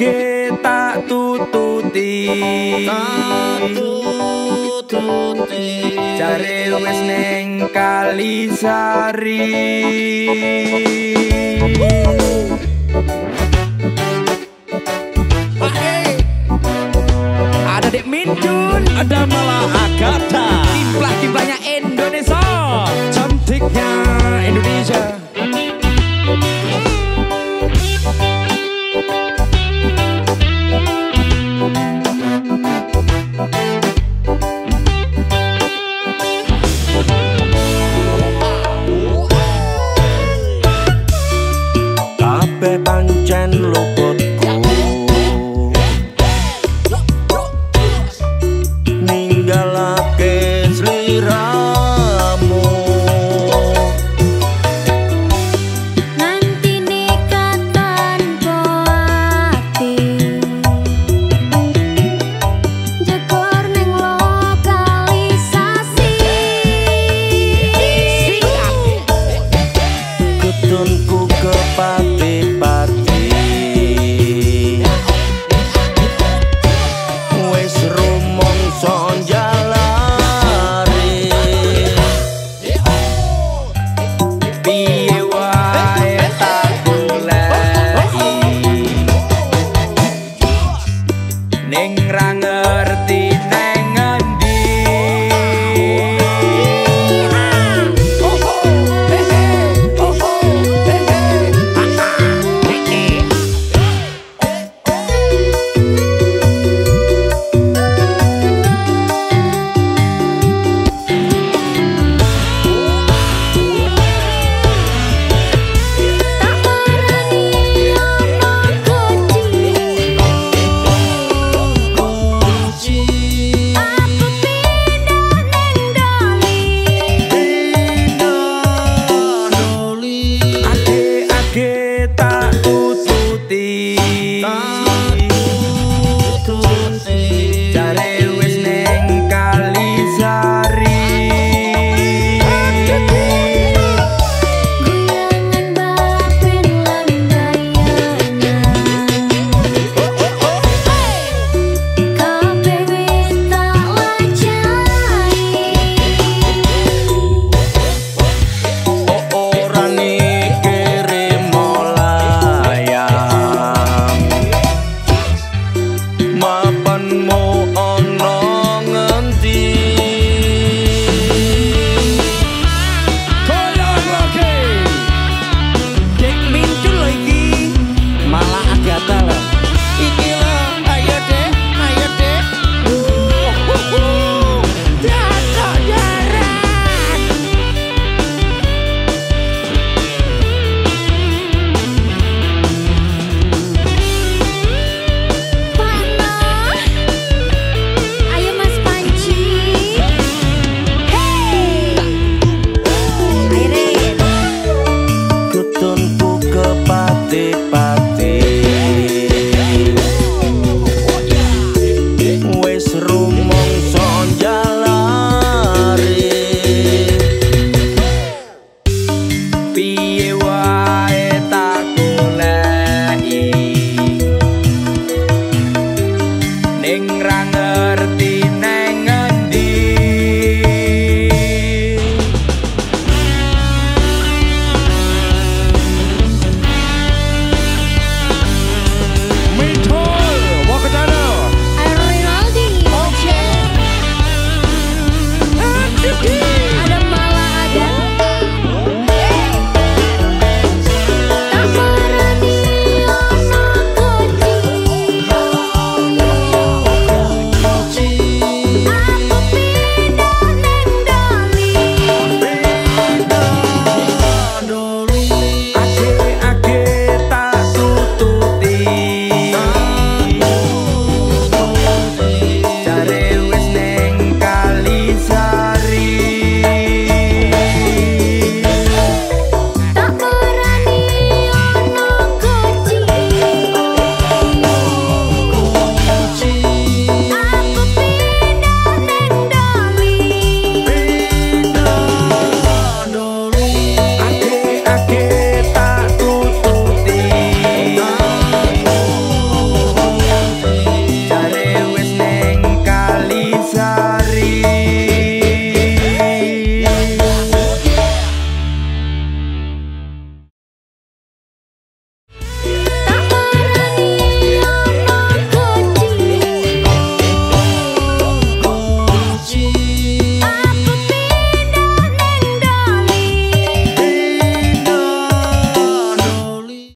kita tututi. Tututi. Cari wes neng kali sari Ada Dek minjun, Ada malah Agatha. ning ra ngerti ne Ah. my